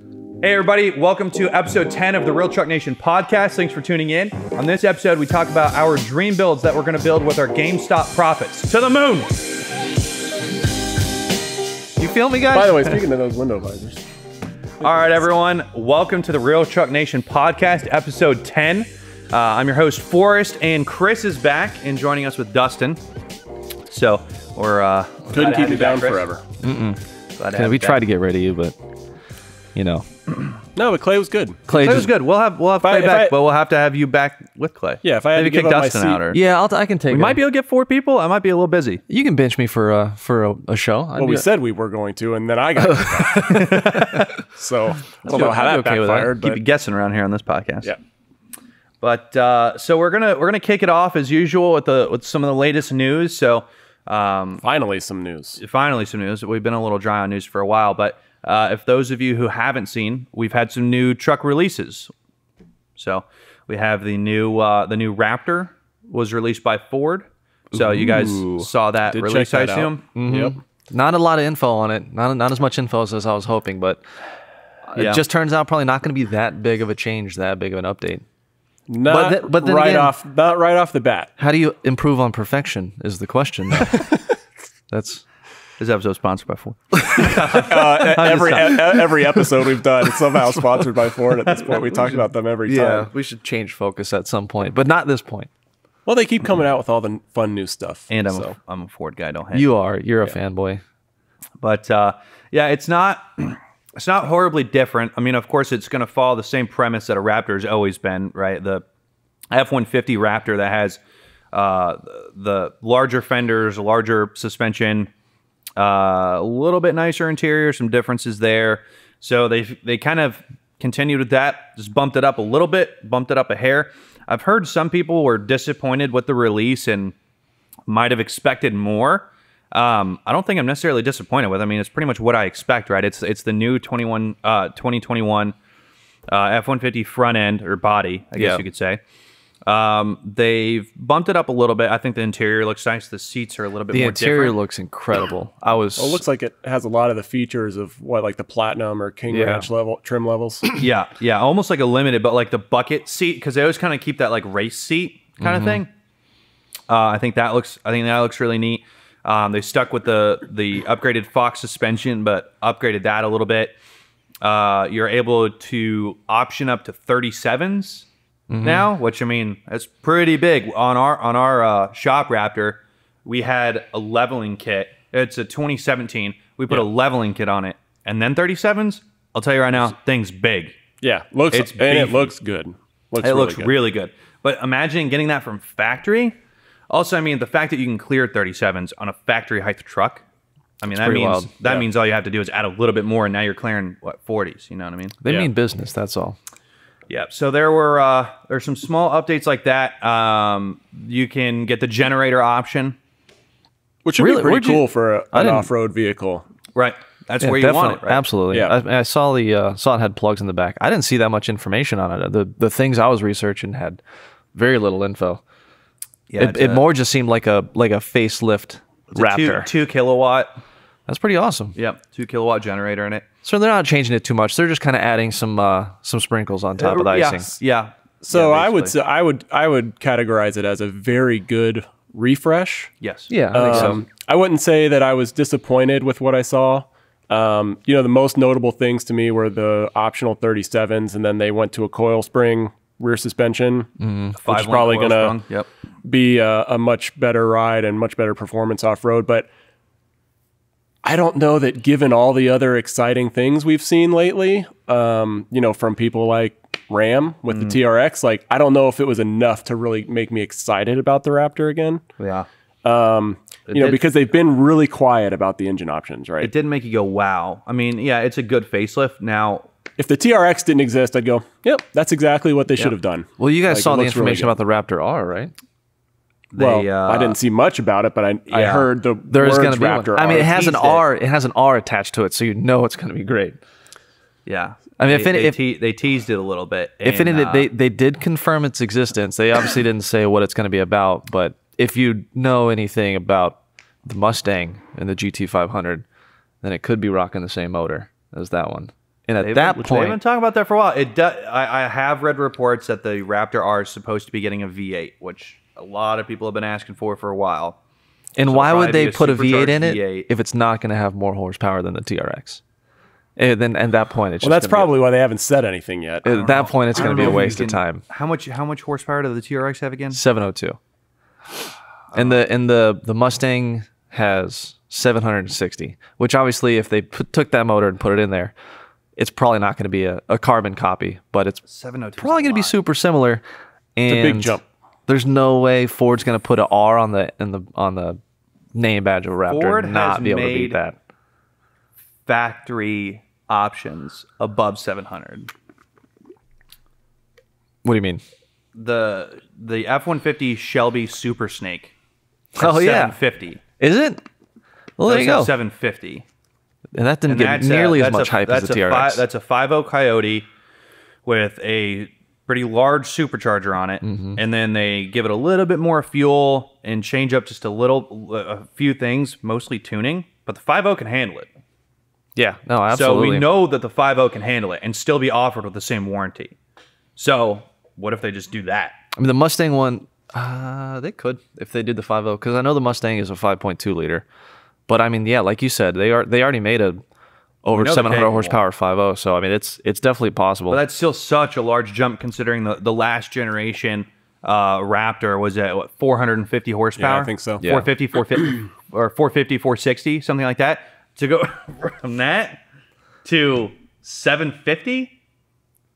Hey, everybody, welcome to episode 10 of the Real Truck Nation podcast. Thanks for tuning in. On this episode, we talk about our dream builds that we're going to build with our GameStop profits. To the moon! You feel me, guys? By the way, speaking of those window visors, All right, everyone, welcome to the Real Truck Nation podcast, episode 10. Uh, I'm your host, Forrest, and Chris is back and joining us with Dustin. So, we're. Uh, glad couldn't to keep have you back, down Chris. forever. Glad to have we you tried back. to get rid of you, but you know, No, but Clay was good. Clay Clay was just good. We'll have we'll have I- Clay if back, I- but we'll have to have you back with Clay. Yeah, if I had maybe to give kick up my Dustin seat- out, or Yeah, I'll, I can take. we it. might be able to get four people. I might be a little busy. You can bench me for uh for a, a show. I'd Well, we do it. said we were going to, and then I got kicked out. So I don't know how I'd that be okay with that. backfired, Keep but you guessing around here on this podcast. yeah. But uh, so we're gonna we're gonna kick it off as usual with the with some of the latest news. So um, Finally, some news. finally some news. We've been a little dry on news for a while, but uh, if those of you who haven't seen, we've had some new truck releases. So we have the new uh, the new Raptor was released by Ford. So you guys saw that Did release, check I that out. assume. Yep. not a lot of info on it. Not not as much info as I was hoping, but Yeah. it just turns out probably not going to be that big of a change, that big of an update. Not then- but then right again- off, not right off the bat. How do you improve on perfection? Is the question. That's This episode sponsored by Ford. Uh, every e- every episode we've done is somehow sponsored by Ford. At this point, we talk about them every time. Yeah, we should change focus at some point, but not this point. Well, they keep coming out with all the fun new stuff. And I'm, so. a, I'm a Ford guy. Don't hate. You are. You're a fanboy. But uh, yeah, it's not it's not horribly different. I mean, of course, it's going to follow the same premise that a Raptor has always been, right? The F one fifty Raptor that has uh, the larger fenders, larger suspension, a little bit nicer interior, some differences there. So they they kind of continued with that, just bumped it up a little bit, bumped it up a hair. I've heard some people were disappointed with the release and might have expected more. Um, I don't think I'm necessarily disappointed with. I mean, it's pretty much what I expect, right? It's it's the new 21 uh, 2021 uh, F150 front end or body, I guess Yeah. you could say. Um, they've bumped it up a little bit. I think the interior looks nice. The seats are a little bit The more interior different. looks incredible. I was. Well, it looks like it has a lot of the features of what, like the platinum or King Yeah. Ranch level trim levels. yeah, yeah, almost like a limited, but like the bucket seat because they always kind of keep that like race seat kind of thing. Uh, I think that looks. I think that looks really neat. Um, they stuck with the the upgraded Fox suspension, but upgraded that a little bit. Uh, you're able to option up to 37s now, which I mean that's pretty big on our on our uh, shop Raptor. We had a leveling kit. It's a 2017. We put a leveling kit on it, and then 37s. I'll tell you right now, things big. Yeah, looks It's and it looks good. Looks It really looks good. really good. But imagine getting that from factory. Also, I mean, the fact that you can clear 37s on a factory height truck. I mean, that means wild. that Yeah. means all you have to do is add a little bit more, and now you're clearing what 40s. You know what I mean? they Yeah. mean business. That's all. Yeah. So there were uh, there's some small updates like that. Um, you can get the generator option. which would Really? be pretty Where'd you- cool for a, I an off-road vehicle. Right. That's Yeah, where you want it. Right? Absolutely. Yeah. I, I saw the uh, saw it had plugs in the back. I didn't see that much information on it. The the things I was researching had very little info. Yeah. it, it more just seemed like a like a facelift it's a Raptor. Two, two kilowatt. That's pretty awesome. Yep. Two kilowatt generator in it. So they're not changing it too much. They're just kind of adding some uh, some sprinkles on top of the yeah. icing. Yeah. So Yeah, I would say I would I would categorize it as a very good refresh. Yes. Yeah, I think so. Um, I wouldn't say that I was disappointed with what I saw. Um, you know, the most notable things to me were the optional 37s, and then they went to a coil spring rear suspension, which is probably going to. Yep. be a, a much better ride and much better performance off road. But I don't know that given all the other exciting things we've seen lately, um, you know, from people like Ram with the TRX, like I don't know if it was enough to really make me excited about the Raptor again. Yeah. You know, did- because they've been really quiet about the engine options, right? It didn't make you go, wow. I mean, yeah, it's a good facelift. Now, if the TRX didn't exist, I'd go, yep, that's exactly what they should have done. Well, you guys Like, saw the looks really information about the Raptor R, right? They, well, uh, I didn't see much about it, but I, I heard the There's words going to be one. Raptor. I mean, it has an teased it. R. It has an R attached to it, so you know it's going to be great. Yeah. I mean, if they, any- they, if- te- they teased it a little bit. If and, any, uh, they they did confirm its existence. They obviously didn't say what it's going to be about, but if you know anything about the Mustang and the GT500, then it could be rocking the same motor as that one. And at They've that been, they've been point, talking about that for a while. It do, I, I have read reports that the Raptor R is supposed to be getting a V8, which a lot of people have been asking for for a while. and so why would they a put a V8 in it V8. if it's not going to have more horsepower than the TRX? And then at that point, it's Well, that's gonna probably why they haven't said anything yet. at that point it's going to be a know if you waste of time. How much how much horsepower does the TRX have again? 702. And the and the the Mustang has 760, which obviously if they put, took that motor and put it in there, it's probably not going to be a, a carbon copy, but it's oh probably going to be super similar. And a big jump. There's no way Ford's going to put an R on the in the on the name badge of a Raptor Ford and not be able to beat that. factory options above 700. What do you mean? The the F150 Shelby Super Snake. Oh, yeah. 750. Is it? Well, there you go. 750. And that didn't And get that's a- nearly as much a- hype as that's the a TRX. fi- that's a 50 Coyote with a pretty large supercharger on it, Mm-hmm. and then they give it a little bit more fuel and change up just a little, a few things, mostly tuning. But the 50 can handle it. yeah, no, absolutely. So we know that the 50 can handle it and still be offered with the same warranty. So what if they just do that? I mean, the Mustang one, uh, they could if they did the 5.0 because I know the Mustang is a 5.2 liter. But I mean, yeah, like you said, they are they already made a over 700 horsepower 5.0. So I mean, it's it's definitely possible. But that's still such a large jump considering the, the last generation uh, Raptor was at what 450 horsepower. Yeah, I think so. Yeah. 450, 450, or 450, 460, something like that. To go from that to 750,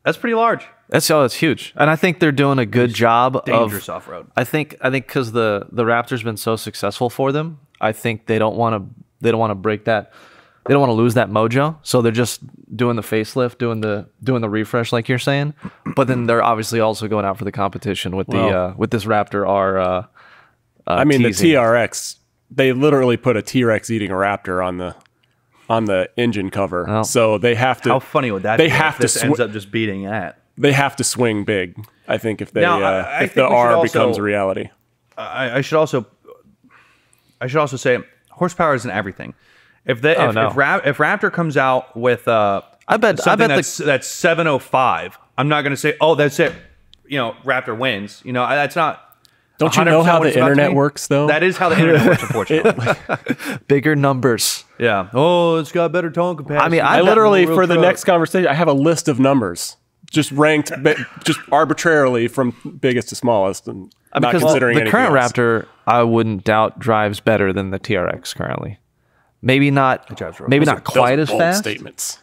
that's pretty large. That's oh, that's huge, and I think they're doing a good job Dangerous of. off road. I think I think because the the Raptor's been so successful for them, I think they don't want to they don't want to break that. They don't want to lose that mojo, so they're just doing the facelift, doing the doing the refresh, like you're saying. But then they're obviously also going out for the competition with the uh, with this Raptor R. Uh, uh, I mean, teasing. the TRX, they literally put a T Rex eating a raptor on the on the engine cover. Well, so they have to How funny would that they be? have if to this sw- ends up just beating that. they have to swing big. I think if they Now, I- uh, I if the think we should R also- becomes a reality. I, I should also I should also say horsepower isn't everything. If the Oh, if, no. if, Rap, if Raptor comes out with uh I bet- I something bet the- that's that's 705, I'm not going to say oh that's it. You know, Raptor wins. You know, that's not Don't you know how the it's about to internet works, though? That is how the internet works, unfortunately. bigger numbers. yeah. Oh, it's got better tone capacity. I mean, I I literally Real for the truck. next conversation, I have a list of numbers just ranked, just arbitrarily from biggest to smallest, and not because considering the current else. Raptor, I wouldn't doubt drives better than the TRX currently. Maybe not. Maybe Those not quite those as fast. Statements.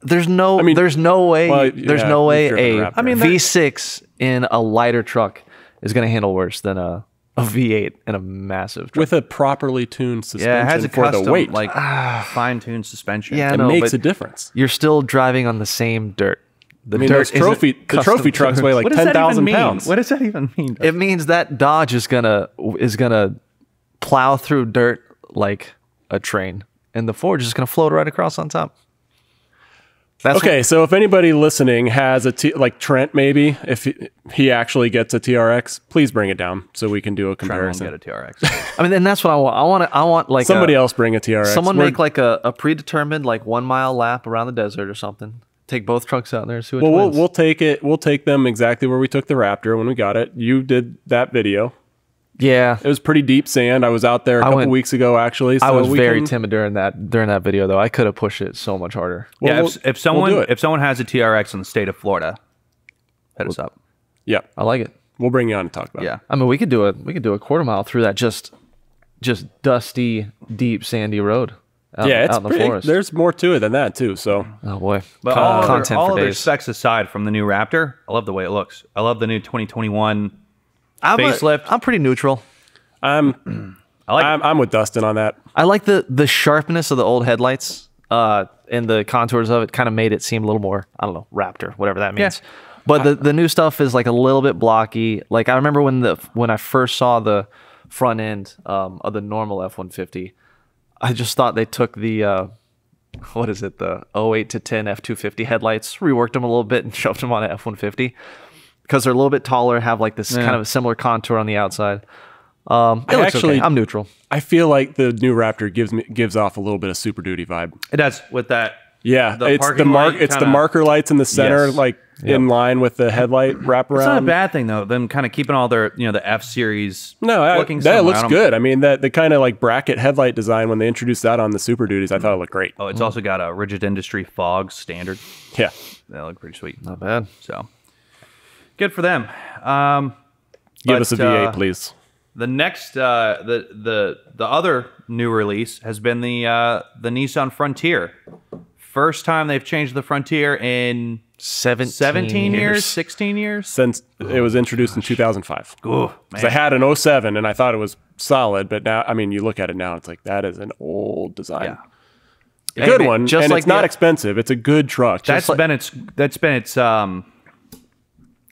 There's no. I mean- there's no way. Well, there's no way you've driven a a Raptor. I mean, V6 in a lighter truck is going to handle worse than a, a V8 in a massive truck. with a properly tuned suspension yeah, it has a for custom the weight. like ah, fine-tuned suspension. Yeah, it no, makes but a difference. You're still driving on the same dirt. The I mean, dirt trophy the trophy trucks weigh like What does that even mean? pounds. What does that even mean? It means that Dodge is gonna is gonna plow through dirt like a train, and the Ford is gonna float right across on top. That's Okay, so if anybody listening has a T, like Trent, maybe if he, he actually gets a TRX, please bring it down so we can do a comparison. get a TRX. I mean, and that's what I want. I want. To, I want like Somebody a, else bring a TRX. Someone We're- make like a, a predetermined like one mile lap around the desert or something. Take both trucks out there and see which well, we'll we'll take it. We'll take them exactly where we took the Raptor when we got it. You did that video. Yeah, It was pretty deep sand. I was out there a I couple went- weeks ago, actually. So I was we very can- timid during that during that video though. I could have pushed it so much harder. Well, yeah, we'll- if, if someone we'll if someone has a TRX in the state of Florida, hit us up. yeah, I like it. we'll bring you on to talk about. Yeah. it. I mean, we could do a we could do a quarter mile through that just just dusty, deep, sandy road. Out, yeah. It's out in the pretty, forest. there's more to it than that too. So oh boy, But Con- all, other, content all for other specs aside from the new Raptor, I love the way it looks. I love the new 2021. I'm, facelift. I'm pretty neutral. I'm I like. I'm, I'm with Dustin on that. I like the the sharpness of the old headlights. Uh, and the contours of it kind of made it seem a little more. I don't know, Raptor, whatever that means. But the the new stuff is like a little bit blocky. Like I remember when the when I first saw the front end um, of the normal F one fifty, I just thought they took the uh, what is it the 08 to 10 F two fifty headlights, reworked them a little bit, and shoved them on an F one fifty because they're a little bit taller, have like this kind of a similar contour on the outside. Um, it I looks actually- okay. I'm neutral. I feel like the new Raptor gives me gives off a little bit of Super Duty vibe. it does with that Yeah, The it's the mark. It's the kinda- marker lights in the center, Yes. like in line with the headlight wraparound. It's not a bad thing though. Them kind of keeping all their you know the F series. No, I, looking that somewhere. I looks don't- good. I mean, that the kind of like bracket headlight design when they introduced that on the Super Duties, I thought it looked great. Oh, it's also got a rigid industry fog standard. Yeah, That look pretty sweet. Not bad. So good for them. Um, give But, us a V8, uh, please. the next, uh, the the the other new release has been the uh, the Nissan Frontier. First time they've changed the Frontier in 17, 17 years, years. 16 years. Since it was introduced in 2005. Ooh, 'Cause man. I had an 07 and I thought it was solid, but now, I mean, you look at it now, it's like that is an old design. Yeah. A good Hey, one, just and like it's not the- expensive. It's a good truck. That's Just been its that's been its um yeah,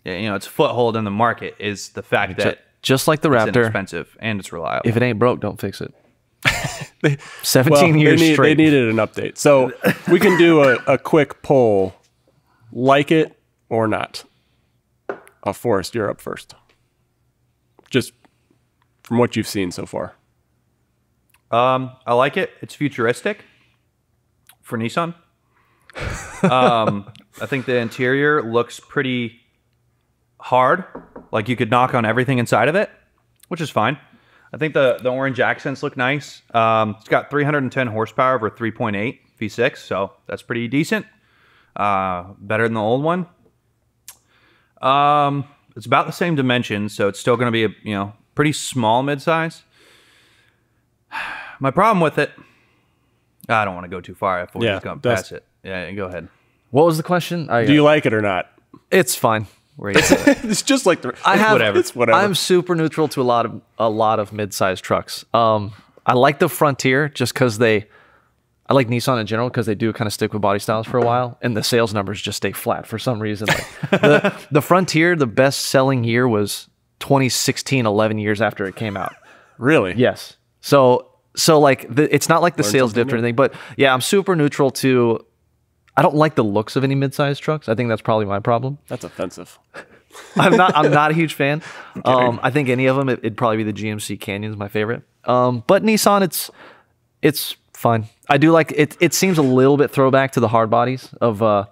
you know its foothold in the market is the fact Ju- that Just like the it's Raptor, inexpensive and it's reliable. if it ain't broke, don't fix it. well, 17 they, years need- straight. they needed an update. So we can do a, a quick poll: like it or not. Uh, Forrest, you're up first. Just from what you've seen so far. Um, I like it. It's futuristic for Nissan. um, I think the interior looks pretty hard. Like you could knock on everything inside of it, which is fine. I think the the orange accents look nice. Um, it's got 310 horsepower over 3.8 V6, so that's pretty decent. Uh, better than the old one. Um, it's about the same dimensions, so it's still going to be a you know pretty small midsize. My problem with it, I don't want to go too far. I thought Yeah, just going that's- past it. Yeah, go ahead. what was the question? I, Do you like it or not? it's fine. Where you at? it's just like the. I have whatever. It's whatever. I'm super neutral to a lot of a lot of mid-sized trucks. Um, I like the Frontier just because they, I like Nissan in general because they do kind of stick with body styles for a while, and the sales numbers just stay flat for some reason. Like the the Frontier, the best selling year was 2016, 11 years after it came out. really. Yes. So so like the, it's not like the sales dipped or anything, but yeah, I'm super neutral to. I don't like the looks of any mid-sized trucks. I think that's probably my problem. That's offensive. I'm not. I'm not a huge fan. Um, I think any of them, it, would probably be the GMC Canyon's my favorite. Um, but Nissan, it's it's fine. I do like it. It seems a little bit throwback to the hard bodies of uh,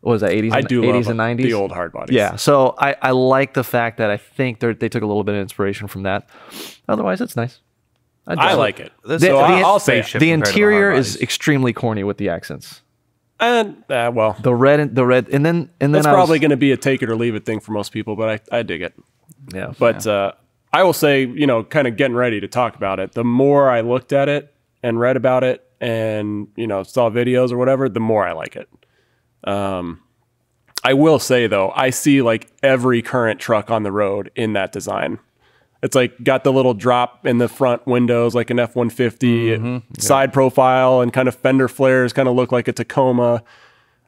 what was that 80s? I and, do 80s and 90s. the old hard bodies. Yeah. So I, I like the fact that I think they they took a little bit of inspiration from that. Otherwise, it's nice. I just- like it. This- so the- I- the- I'll say spaceship The interior hard is extremely corny with the accents. And uh, well, The red and the red, and then and then that's probably going to be a take it or leave it thing for most people, but I, I dig it. yeah. But uh, I will say, you know, kind of getting ready to talk about it. The more I looked at it and read about it, and you know, saw videos or whatever, the more I like it. Um, I will say though, I see like every current truck on the road in that design. It's like got the little drop in the front windows, like an F one fifty side profile, and kind of fender flares, kind of look like a Tacoma.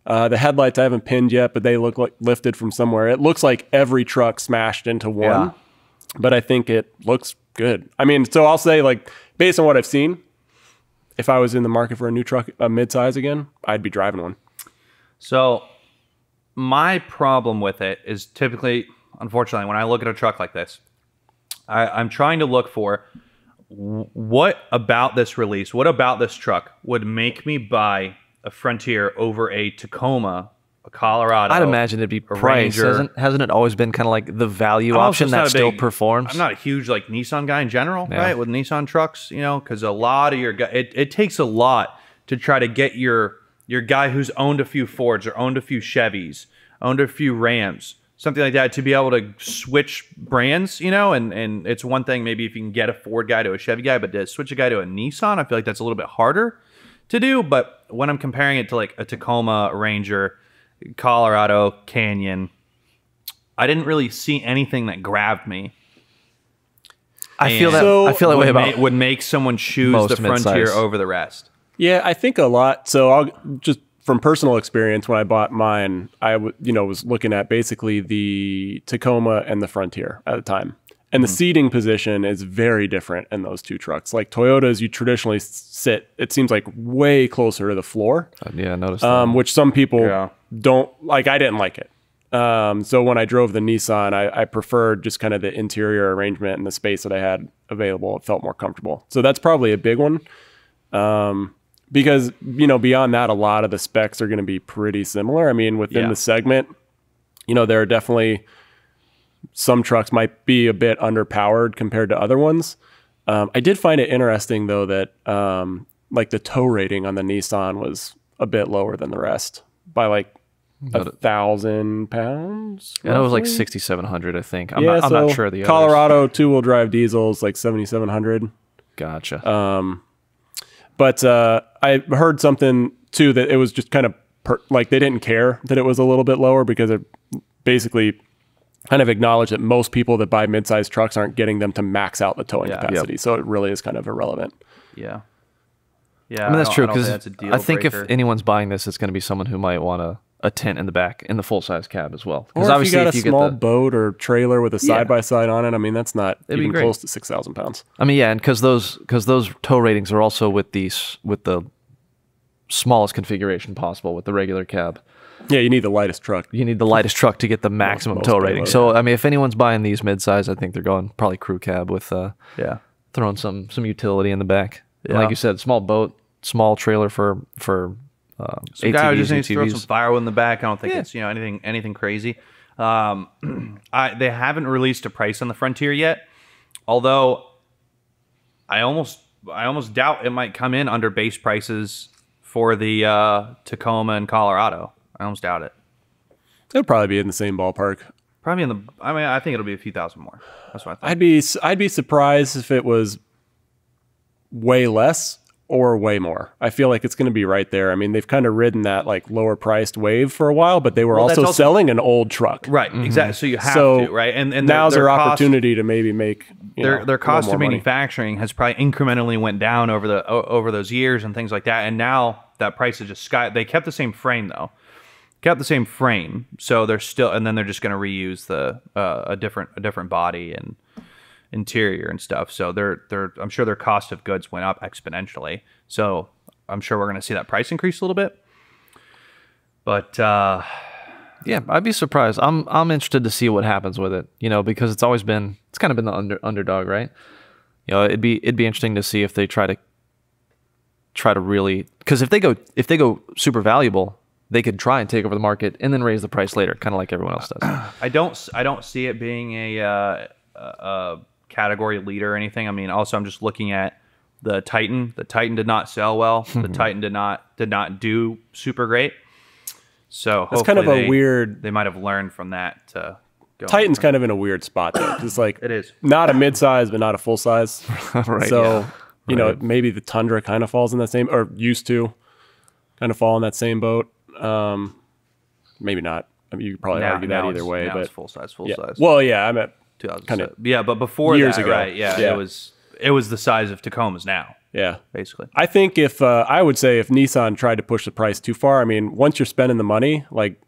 Uh, the headlights I haven't pinned yet, but they look like lifted from somewhere. It looks like every truck smashed into one, Yeah. but I think it looks good. I mean, so I'll say like based on what I've seen, if I was in the market for a new truck, a midsize again, I'd be driving one. So, my problem with it is typically, unfortunately, when I look at a truck like this, I, I'm trying to look for what about this release, what about this truck would make me buy a Frontier over a Tacoma, a Colorado. I'd imagine it'd be price. Hasn't hasn't it always been kind of like the value I'm option that still big- performs? I'm not a huge like Nissan guy in general, Yeah. right? With Nissan trucks, you know, because a lot of your guy, it, it takes a lot to try to get your your guy who's owned a few Fords or owned a few Chevys, owned a few Rams, something like that, to be able to switch brands, you know. And and it's one thing maybe if you can get a Ford guy to a Chevy guy, but to switch a guy to a Nissan, I feel like that's a little bit harder to do. But when I'm comparing it to like a Tacoma, Ranger, Colorado, Canyon. I didn't really see anything that grabbed me. I feel And that So- I feel that way would, about ma- would make someone choose the Frontier midsize. over the rest. Yeah, I think a lot. So I'll just from personal experience when I bought mine, I w- you know was looking at basically the Tacoma and the Frontier at the time. And the seating position is very different in those two trucks. Like Toyotas, you traditionally sit, it seems like way closer to the floor, yeah, I noticed um, which some people Yeah. don't like. I didn't like it. Um, so when I drove the Nissan, I, I preferred just kind of the interior arrangement and the space that I had available. It felt more comfortable. So that's probably a big one. Um, because you know beyond that, a lot of the specs are going to be pretty similar. I mean, within Yeah. the segment, you know, there are definitely some trucks might be a bit underpowered compared to other ones. Um, I did find it interesting though that um, like the tow rating on the Nissan was a bit lower than the rest by like a thousand pounds. And it was like 6,700, I think. I'm, yeah, not, I'm so not sure of the. Colorado two wheel drive diesels like seventy seven hundred. Gotcha. But uh, I heard something too that it was just kind of per- like they didn't care that it was a little bit lower because it basically kind of acknowledged that most people that buy mid-sized trucks aren't getting them to max out the towing Yeah. capacity. So it really is kind of irrelevant. Yeah. Yeah. I mean, that's don't- true don't think because that's a deal I think breaker. if anyone's buying this, it's going to be someone who might want a, a tent in the back in the full size cab as well. Or if you got a small boat or trailer with a side by side on it, I mean that's not It'd even close to six thousand pounds. I mean, yeah, and because those because those tow ratings are also with these with the smallest configuration possible with the regular cab. Yeah, you need the lightest truck. You need the lightest truck to get the maximum most tow payload, rating. So I mean, if anyone's buying these midsize, I think they're going probably crew cab with uh, yeah. throwing some some utility in the back. Yeah. Like you said, small boat, small trailer for for uh, Some guy who ATVs, just needs to throw some firewood in the back. I don't think Yeah. it's you know anything anything crazy. Um, I they haven't released a price on the Frontier yet, although I almost I almost doubt it might come in under base prices for the uh, Tacoma and Colorado. I almost doubt it. It'll probably be in the same ballpark. Probably in the. I mean, I think it'll be a few thousand more. That's what I think. I'd be I'd be surprised if it was way less or way more. I feel like it's going to be right there. I mean, they've kind of ridden that like lower priced wave for a while, but they were Well, also, also- selling an old truck. Right, exactly. So you have So to, right? And and now's their, cost- opportunity to maybe make their know, their cost of more money. manufacturing has probably incrementally went down over the over those years and things like that. And now that price is just sky. They kept the same frame though, kept the same frame. So they're still, and then they're just going to reuse the uh, a different a different body and interior and stuff. So they're they're I'm sure their cost of goods went up exponentially. So I'm sure we're going to see that price increase a little bit. But uh, Yeah, I'd be surprised. I'm I'm interested to see what happens with it. You know, because it's always been it's kind of been the under, underdog, right? You know, it'd be it'd be interesting to see if they try to try to really because if they go if they go super valuable, they could try and take over the market and then raise the price later, kind of like everyone else does. I don't I don't see it being a, uh, a category leader or anything. I mean, also I'm just looking at the Titan. The Titan did not sell well. the Titan did not did not do super great. So It's kind of a they- weird- They might have learned from that to go. Titan's kind of in a weird spot though. It's like It is. not a mid size, but not a full size. right. so yeah. you know, maybe the Tundra kind of falls in that same, or used to, kind of fall in that same boat. Um, maybe not. I mean, you could probably Now- argue that either way, but it's full size, full yeah. size. Well, yeah, I'm at 2007. kinda yeah, but before years that, ago. right? Yeah, Yeah. it was it was the size of Tacomas now, yeah. basically. I think if uh, I would say if Nissan tried to push the price too far, I mean, once you're spending the money, like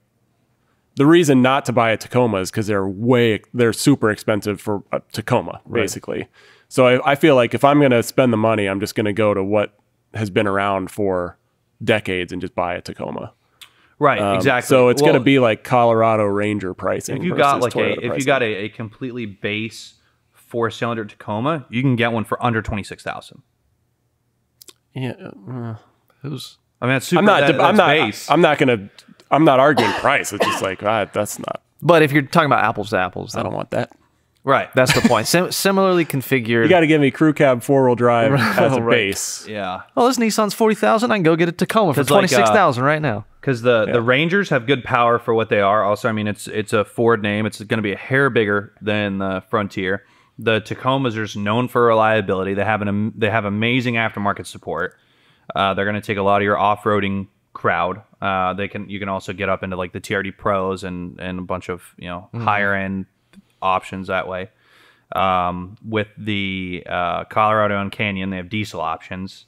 the reason not to buy a Tacoma is because they're way they're super expensive for a Tacoma, basically. So I, I feel like if I'm going to spend the money, I'm just going to go to what has been around for decades and just buy a Tacoma. Right, Um, exactly. So it's going to be like Colorado Ranger pricing. if you got versus like a Toyota if you got a, a completely base four cylinder Tacoma, you can get one for under twenty six thousand. yeah, uh, Who's I mean, that's super. I'm not. that- I'm that's not. Base. I'm not going to. I'm not arguing price. It's just like ah, that's not. but if you're talking about apples to apples, I don't want that. Right. that's the point. Sim- similarly configured. You got to give me crew cab four wheel drive as a Right. base. yeah, oh, this Nissan's forty thousand. I can go get a Tacoma for 'Cause, like, twenty six thousand right now. because the the Rangers have good power for what they are. Also, I mean, it's it's a Ford name. It's going to be a hair bigger than the Frontier. The Tacomas are just known for reliability. They have an am- they have amazing aftermarket support. Uh, they're going to take a lot of your off roading crowd. Uh, they can you can also get up into like the TRD Pros and and a bunch of you know higher end options that way. Um, with the uh, Colorado and Canyon, they have diesel options.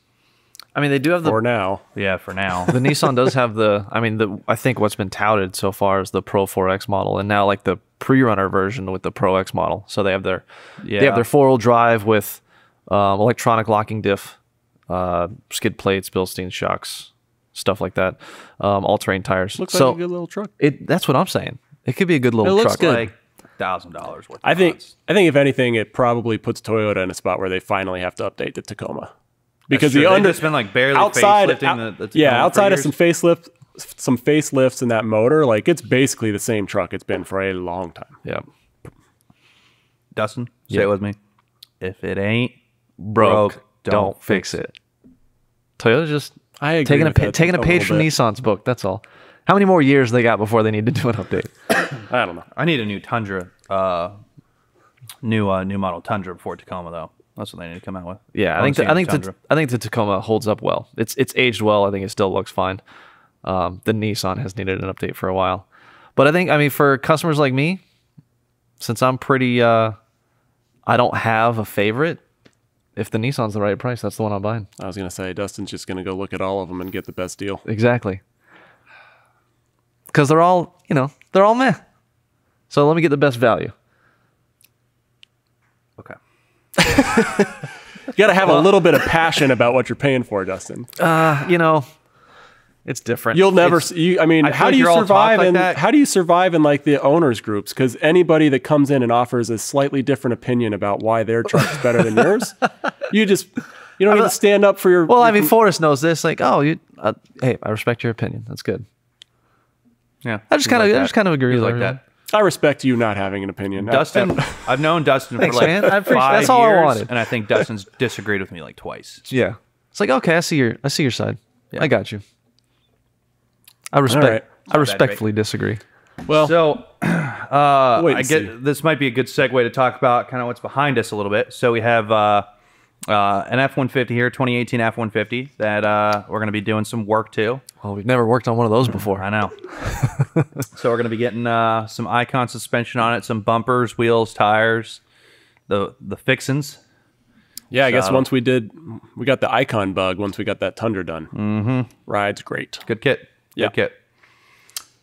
I mean, they do have the For now, Yeah, for now. the Nissan does have the. I mean, the I think what's been touted so far is the Pro 4X model, and now like the pre-runner version with the Pro X model. So they have their they Yeah. have their four-wheel drive with um, electronic locking diff, uh, skid plates, Bilstein shocks, stuff like that, um, all-terrain tires. looks so like a good little truck. it that's what I'm saying. It could be a good little It looks truck. good. like thousand dollars worth. Of I think. odds. I think if anything, it probably puts Toyota in a spot where they finally have to update the Tacoma. because the They've under just been, like, barely outside, facelifting out- the- the yeah, outside of years. some facelift, some facelifts in that motor, like it's basically the same truck it's been for a long time. Yeah. Dustin, say Yeah. it with me. If it ain't Broke, broke, don't, fix it. Toyota's just I agree taking a with pa- that taking a a page little from bit. Nissan's book. That's all. How many more years they got before they need to do an update? I don't know. I need a new Tundra, uh, new uh, new model Tundra before Tacoma though. That's what they need to come out with. Yeah, I wanna think the, I a think the, I think the Tacoma holds up well. It's it's aged well. I think it still looks fine. Um, the Nissan has needed an update for a while, but I think I mean for customers like me, since I'm pretty, uh, I don't have a favorite. If the Nissan's the right price, that's the one I'm buying. I was gonna say Dustin's just gonna go look at all of them and get the best deal. Exactly. Because they're all, you know, they're all meh. So let me get the best value. okay. You got to have a little bit of passion about what you're paying for, Dustin. Uh, you know, it's different. You'll never. It's- s You, I mean, I how do you you're all taught survive like in that. how do you survive in like the owners groups? Because anybody that comes in and offers a slightly different opinion about why their truck's better than yours, you just you don't even stand up for your. Well, I mean, Forrest knows this. Like, oh, you. Uh, hey, I respect your opinion. That's good. Yeah, I just kind of, like I just kind of agree with like everyone. that. I respect you not having an opinion. I- Dustin, I- I've known Dustin Thanks, for like man. I appreciate- five that's all I years, wanted. and I think Dustin's disagreed with me like twice. Yeah. It's like okay, I see your, I see your side. I got you. I respect. right. I respectfully disagree. well, So wait I and get see. this might be a good segue to talk about kind of what's behind us a little bit. So we have uh, uh, an F one fifty here, twenty eighteen F one fifty that uh, we're going to be doing some work to. Well, we've never worked on one of those before. I know. so we're going to be getting uh, some Icon suspension on it, some bumpers, wheels, tires, the the fixins. yeah, I guess once we did, we got the icon bug. Once we got that Tundra done, mm-hmm. rides great. Good kit. Yeah. Good kit.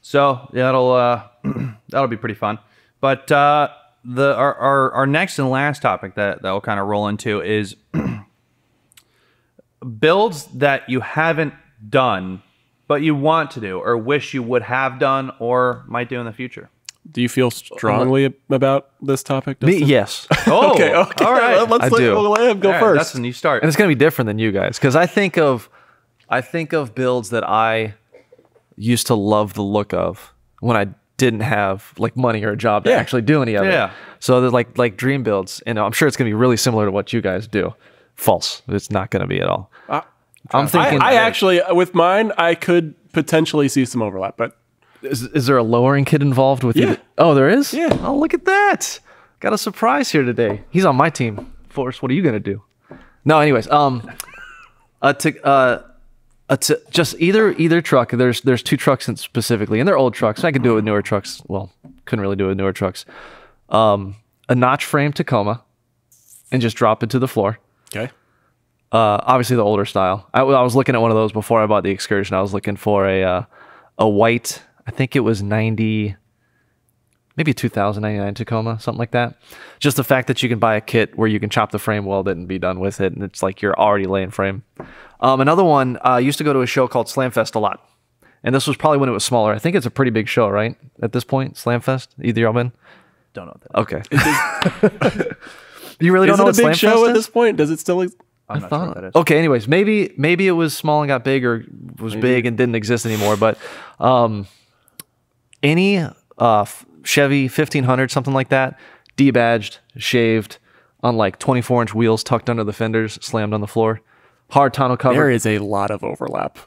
So yeah, that'll uh, that'll be pretty fun. But uh, the our, our our next and last topic that that will kind of roll into is builds that you haven't done, but you want to do, or wish you would have done, or might do in the future. Do you feel strongly uh, about this topic? Me, yes. Oh, Okay, okay. all right. Let's I let, do. we'll let him go All right, first. Dustin, you start. and it's going to be different than you guys because I think of, I think of builds that I used to love the look of when I didn't have like money or a job to Yeah. actually do any of it. Yeah. it. So there's like like dream builds, and I'm sure it's going to be really similar to what you guys do. False. It's not going to be at all. Uh, I'm thinking. I, I actually, with mine, I could potentially see some overlap, but Is, is there a lowering kit involved with Yeah. you? Oh, there is? Yeah. Oh, look at that. Got a surprise here today. He's on my team. Forrest, what are you going to do? No, anyways, um uh, to, uh just either either truck. There's there's two trucks specifically, and they're old trucks. I could do it with newer trucks. Well, couldn't really do it with newer trucks. Um, a notch frame Tacoma, and just drop it to the floor. okay. Uh, obviously the older style. I, I was looking at one of those before I bought the Excursion. I was looking for a uh, a white. I think it was ninety, maybe 2099 Tacoma, something like that. Just the fact that you can buy a kit where you can chop the frame weld it and be done with it, and it's like you're already laying frame. Um, another one. uh, I used to go to a show called Slamfest a lot, and this was probably when it was smaller. I think it's a pretty big show, right? At this point, Slamfest. Either y'all been? Don't know what that. Okay. you really don't know it a big Slamfest show is? at this point? Does it still? Ex- I'm not sure that is. Okay, anyways, maybe maybe it was small and got big or was big and didn't exist anymore, but um any uh f- Chevy 1500 something like that, debadged, shaved on like 24 inch wheels tucked under the fenders, slammed on the floor. Hard tonneau cover. there is a lot of overlap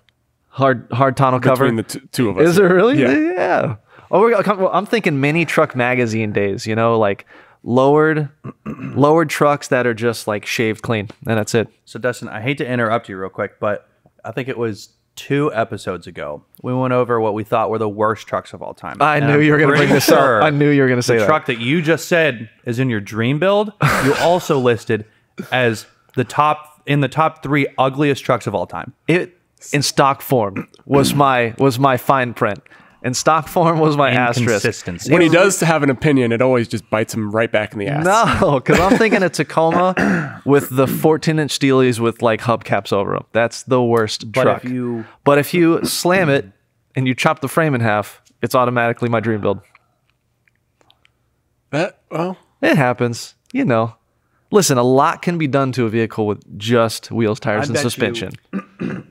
hard hard tonneau cover. between the t- two of us. Is there really? Yeah. Yeah. Oh, we're gonna come, well, I'm thinking mini truck magazine days. You know, like lowered, lowered trucks that are just like shaved clean, and that's it. So, Dustin, I hate to interrupt you real quick, but I think it was two episodes ago we went over what we thought were the worst trucks of all time. I And knew I'm you were gonna bring this sure up. I knew you were gonna say the that. truck that you just said is in your dream build. You also listed as the top in the top three ugliest trucks of all time. it in stock form was my was my fine print. In stock form was my asterisk. Inconsistency. when he does have an opinion, it always just bites him right back in the ass. No, because I'm thinking a Tacoma with the 14 inch steelies with like hubcaps over them. That's the worst But truck. if you but if you slam it and you chop the frame in half, it's automatically my dream build. That well, It happens, you know. Listen, a lot can be done to a vehicle with just wheels, tires, I and bet you- suspension.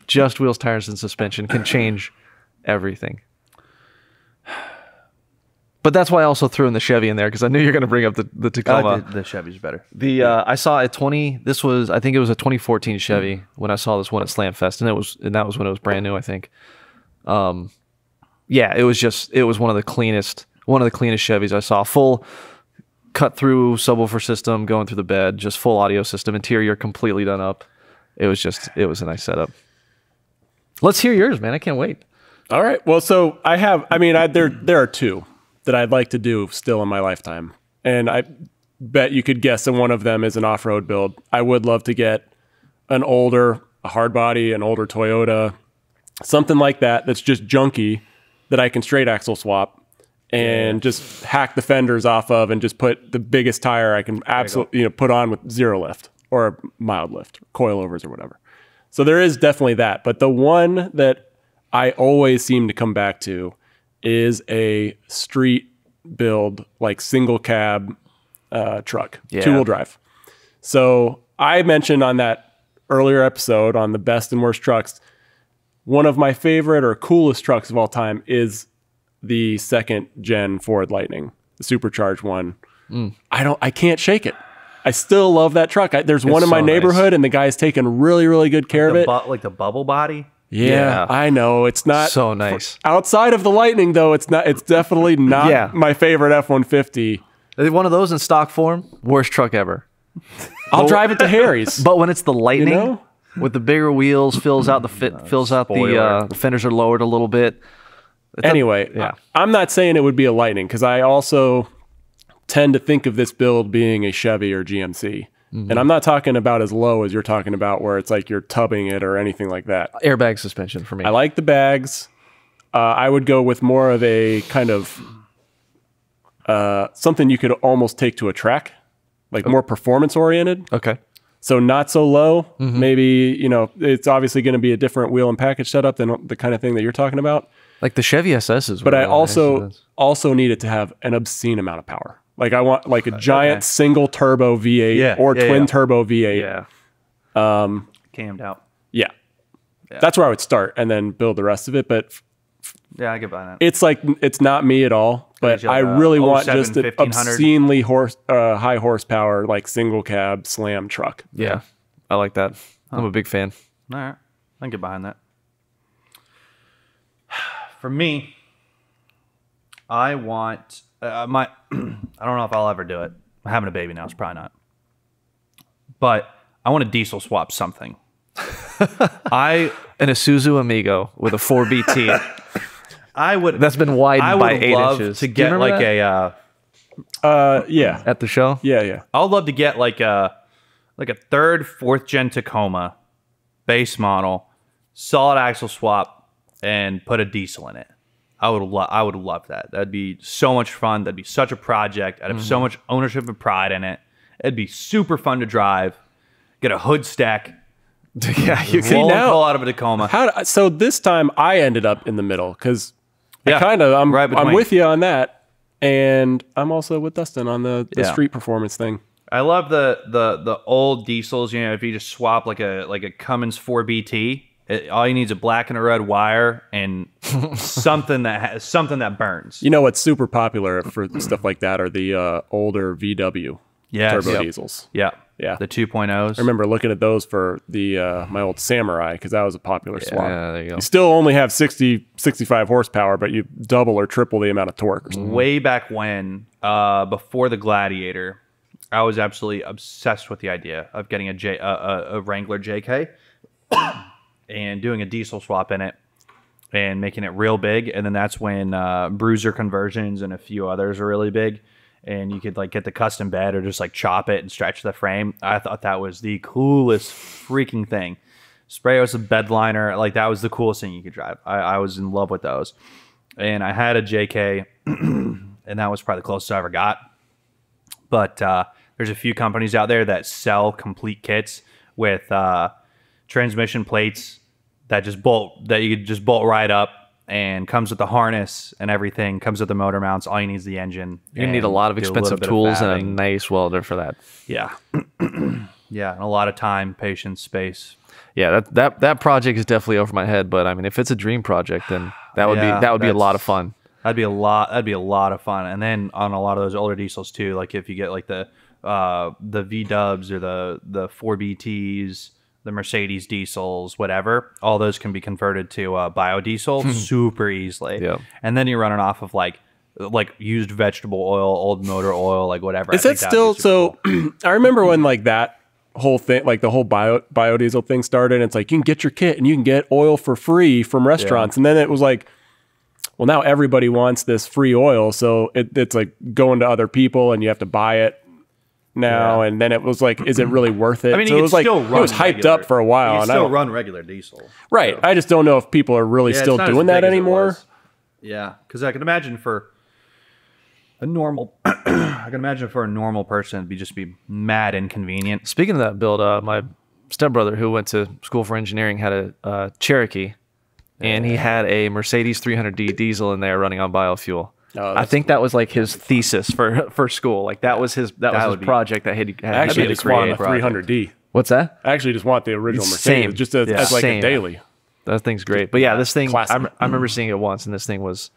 just wheels, tires, and suspension can change everything. But that's why I also threw in the Chevy in there because I knew you're going to bring up the, the Tacoma. like the, the Chevy's better. The uh, I saw a 20. This was I think it was a 2014 Chevy when I saw this one at Slam Fest, and it was and that was when it was brand new. I think. Um, yeah, it was just it was one of the cleanest one of the cleanest Chevys I saw. Full cut through subwoofer system going through the bed, just full audio system, interior completely done up. It was just it was a nice setup. Let's hear yours, man. I can't wait. All right. Well, so I have. I mean, I, there there are two that I'd like to do still in my lifetime, and I bet you could guess that one of them is an off road build. I would love to get an older, a hard body, an older Toyota, something like that. That's just junky that I can straight axle swap and just hack the fenders off of, and just put the biggest tire I can absolutely you know put on with zero lift or mild lift, coilovers or whatever. So there is definitely that. But the one that I always seem to come back to is a street build, like single cab uh, truck, Yeah. two wheel drive. So I mentioned on that earlier episode on the best and worst trucks, one of my favorite or coolest trucks of all time is the second gen Ford Lightning, the supercharged one. Mm. I don't, I can't shake it. I still love that truck. I, there's one in my so nice. neighborhood, and the guy's taking really, really good care of it. like the bubble body. Yeah, Yeah. I know. It's not So nice. outside of the Lightning though. It's not. It's definitely not Yeah. my favorite F one fifty. One of those in stock form, worst truck ever. I'll drive it to Harry's. But when it's the lightning know? with the bigger wheels, fills out the fit, fills out the uh, the fenders are lowered a little bit. anyway, yeah. I, am not saying it would be a Lightning because I also tend to think of this build being a Chevy or GMC. Mm-hmm. And I'm not talking about as low as you're talking about, where it's like you're tubbing it or anything like that. Airbag suspension for me. I like the bags. Uh, I would go with more of a kind of uh, something you could almost take to a track, like more performance oriented. okay. So not so low. Mm-hmm. Maybe you know it's obviously going to be a different wheel and package setup than the kind of thing that you're talking about. Like the Chevy SS is. But I also nice. also need it to have an obscene amount of power. Like I want like a giant okay. single turbo V8 Yeah, or yeah, twin yeah. turbo V8. yeah. Cammed out. Yeah. That's where I would start and then build the rest of it. But Yeah, I get behind that. it's like it's not me at all. But I really want just an obscenely horse uh, high horsepower like single cab slam truck. Yeah. I like that. I'm a big fan. All right, I can get behind that. For me, I want uh, my. I don't know if I'll ever do it. I'm having a baby now. It's probably not. But I want to diesel swap something. I an Isuzu Amigo with a 4BT. I would. That's been widened I by eight love inches. to Do you get like that? a. Uh, Uh, yeah, at the show. yeah, yeah. I would love to get like a like a third, fourth gen Tacoma base model, solid axle swap, and put a diesel in it. I would lo- I would love that. That'd be so much fun. That'd be such a project. I'd have so mm-hmm. much ownership and pride in it. It'd be super fun to drive. Get a hood stack. yeah, you roll now- out of a Tacoma. How so this time I ended up in the middle because Yeah, kind of I'm right I'm with you on that, and I'm also with Dustin on the, the Yeah. street performance thing. I love the the the old diesels. You know, if you just swap like a like a Cummins 4BT, it, all you need is a black and a red wire and something that has something that burns. You know what's super popular for stuff like that are the uh, older VW Yes. turbo Yep. diesels. Yeah. Yeah. The 2.0s. I remember looking at those for the uh, my old Samurai because that was a popular swap. Yeah, there you go. You still only have 60, 65 horsepower, but you double or triple the amount of torque. Or something. Way back when, uh, before the Gladiator, I was absolutely obsessed with the idea of getting a Wrangler JK and doing a diesel swap in it and making it real big. And then that's when uh, Bruiser conversions and a few others are really big. And you could like get the custom bed or just like chop it and stretch the frame. I thought that was the coolest freaking thing. Spray was a bed liner. Like that was the coolest thing you could drive. I, I was in love with those. And I had a JK, and that was probably the closest I ever got. But uh, there's a few companies out there that sell complete kits with uh, transmission plates that just bolt that you could just bolt right up and comes with the harness and everything. Comes with the motor mounts. All you need is the engine. You need a lot of expensive bit of tools and a nice welder for that. yeah, yeah, and a lot of time, patience, space. Yeah, that that that project is definitely over my head. But I mean, if it's a dream project, then that would Yeah, be that would be a lot of fun. That'd be a lot. That'd be a lot of fun. And then on a lot of those older diesels too, like if you get like the uh, the V Dubs or the the four BTS, the Mercedes diesels, whatever, all those can be converted to uh, biodiesel super easily. Yeah. And then you're running off of like like used vegetable oil, old motor oil, like whatever. Is I that think that'd be still super cool. so? I remember when like that whole thing, like the whole bio biodiesel thing started. And it's like you can get your kit and you can get oil for free from restaurants, and then it was like, well, now everybody wants this free oil, so it, it's like going to other people and you have to buy it now. Yeah. And then it was like, is it really worth it? I mean, so you it was like still it was hyped regular- up for a while, You and can I still don't, run regular diesel. right. I just don't know if people are really Yeah, still doing that big as it anymore. Yeah, because I can imagine for a normal, I can imagine for a normal person, it'd be just be mad inconvenient. Speaking of that build, uh, my stepbrother who went to school for engineering had a uh, Cherokee, and he had a Mercedes 300D diesel in there running on biofuel. Oh, I that's think that was like his thesis for for school. Like that was his that, That was would his be- project that he had. I actually just want a 300D. What's that? I actually just want the original It's Mercedes, same. just as, Yeah, as like same. a daily. That thing's great. But yeah, this thing I, Classic. I remember seeing it once, and this thing was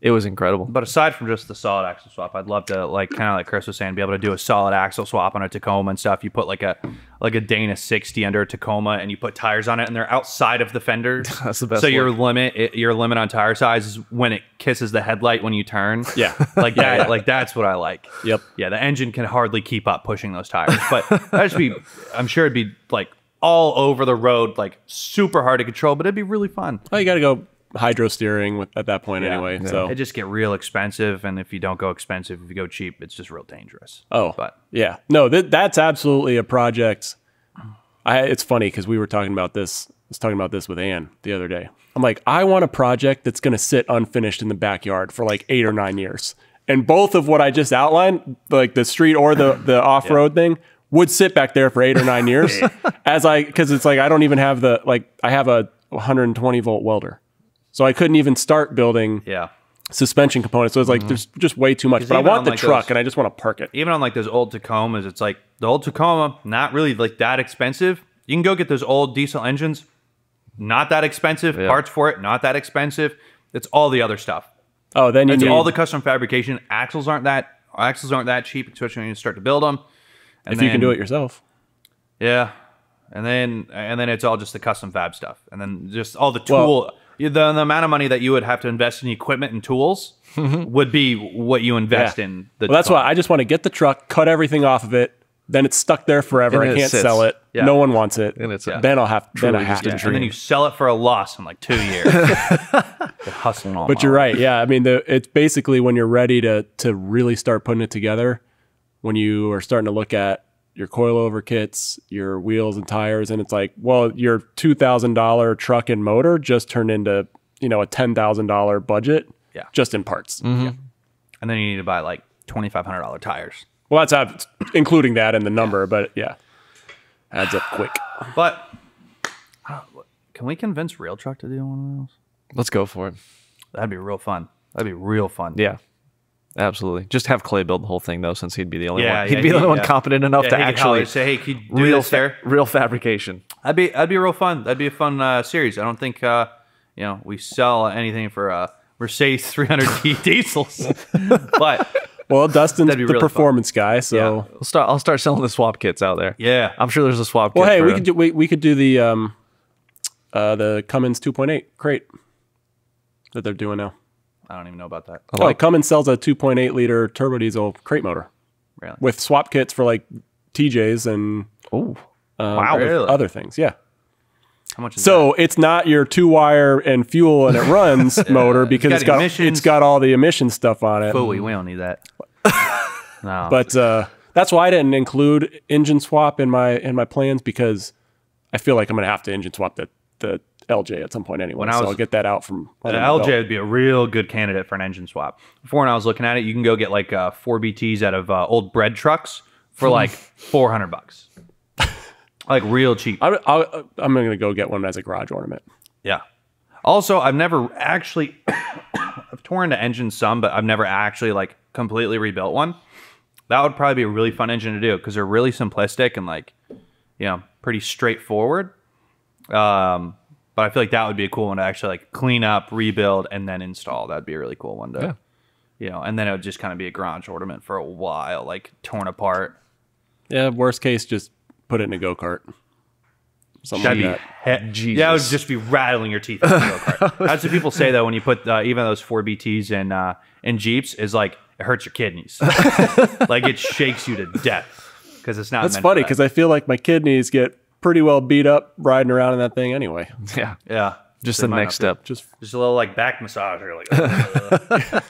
it was incredible. But aside from just the solid axle swap, I'd love to like kind of like Chris was saying, be able to do a solid axle swap on a Tacoma and stuff. You put like a like a Dana 60 under a Tacoma, and you put tires on it, and they're outside of the fenders. That's the best So your limit, it, your limit on tire size is when it kisses the headlight when you turn. Yeah. like that. Like that's what I like. Yep. Yeah, the engine can hardly keep up pushing those tires, but that'd just be. I'm sure it'd be like all over the road, like super hard to control, but it'd be really fun. Oh, you got to go hydro steering with, at that point Yeah. anyway. Yeah. So it just get real expensive, and if you don't go expensive, if you go cheap, it's just real dangerous. oh, but yeah, no, that that's absolutely a project. I it's funny because we were talking about this. I was talking about this with Anne the other day. I'm like, I want a project that's going to sit unfinished in the backyard for like eight or nine years, and both of what I just outlined, like the street or the the off road thing. Would sit back there for eight or nine years as I, because it's like I don't even have the, like, I have a 120 volt welder. So I couldn't even start building yeah, suspension components. So it's like mm-hmm. there's just way too much. But I want the like, truck those- and I just want to park it. even on like those old Tacomas, it's like the old Tacoma, not really like that expensive. You can go get those old diesel engines, not that expensive. Parts for it, not that expensive. It's all the other stuff. Oh, then you It's need all the custom fabrication. Axles aren't that axles aren't that cheap, especially when you start to build them. And if you can do it yourself. Yeah, and then and then it's all just the custom fab stuff, and then just all the Well- tool. The, the amount of money that you would have to invest in equipment and tools mm-hmm. would be what you invest Yeah. in. The Well, that's Tacoma. why I just want to get the truck, cut everything off of it. Then it's stuck there forever. And I can't sits. sell it. Yeah. No one wants it. And it's a- then I'll have. Then I have to. a and then you sell it for a loss in like two years. Hustling all. But my you're right. Yeah, I mean, the, it's basically when you're ready to to really start putting it together. When you are starting to look at your coilover kits, your wheels and tires, and it's like, well, your two thousand dollar truck and motor just turned into you know a ten thousand dollar budget. Yeah. just in parts. And then you need to buy like twenty five hundred dollar tires. Well, that's ab- including that in the number, but yeah, adds up quick. But uh, can we convince Real Truck to do one of those? Let's go for it. That'd be real fun. That'd be real fun. Yeah. Absolutely. Just have Clay build the whole thing though, since he'd be the only Yeah, one. He'd yeah, be the he- only one competent enough Yeah, to actually say, "Hey, can you do real this there?" real fabrication. That'd be that'd be real fun. That'd be a fun uh, series. I don't think uh, you know we sell anything for uh, Mercedes 300D diesels, but Well, Dustin's That'd the really fun. performance guy, so. Yeah. I'll start I'll start selling the swap kits out there. yeah, I'm sure there's a swap Well, kit. hey, we a- could do we, we could do the um uh the Cummins 2.8 crate that they're doing now. I don't even know about that. Oh, Cummins sells a 2.8 liter turbo diesel crate motor Really? with swap kits for like TJs and Ooh. um, Wow, other- really? other things. Yeah. How much is So it's not your two wire and fuel and it runs motor because got it's got emissions. it's got all the emission stuff on it. that? Phooey, we don't need that. no, But uh, that's why I didn't include engine swap in my in my plans because I feel like I'm gonna have to engine swap the the LJ at some point anyway. When I so was- I'll get that out from the LJ belt. would be a real good candidate for an engine swap. Before when I was looking at it, you can go get like uh, four BTs out of uh, old bread trucks for like 400 bucks, like real cheap. I'm, I'll, I'm gonna go get one as a garage ornament. Yeah. Also, I've never actually I've torn the engine some, but I've never actually like completely rebuilt one. That would probably be a really fun engine to do because they're really simplistic and like you know pretty straightforward. Um, but I feel like that would be a cool one to actually like clean up, rebuild, and then install. That'd be a really cool one to, Yeah. you know, and then it would just kind of be a garage ornament for a while, like torn apart. Yeah, worst case, just put it in a go kart. Something That'd like be that. he- yeah, it would just be rattling your teeth. in the go-kart. That's what people say though when you put uh, even those four BTS in uh, in Jeeps is like it hurts your kidneys, like it shakes you to death because it's not. That's meant funny for because I feel like my kidneys get pretty well beat up riding around in that thing anyway. Yeah. yeah, Just They the next step. Just Just a little like back massage. You're like,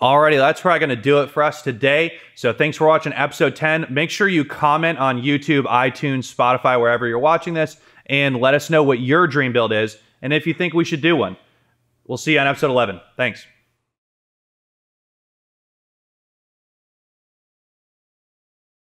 Alrighty, that's probably going to do it for us today. So thanks for watching episode 10. Make sure you comment on YouTube, iTunes, Spotify, wherever you're watching this, and let us know what your dream build is and if you think we should do one. We'll see you on episode 11. Thanks.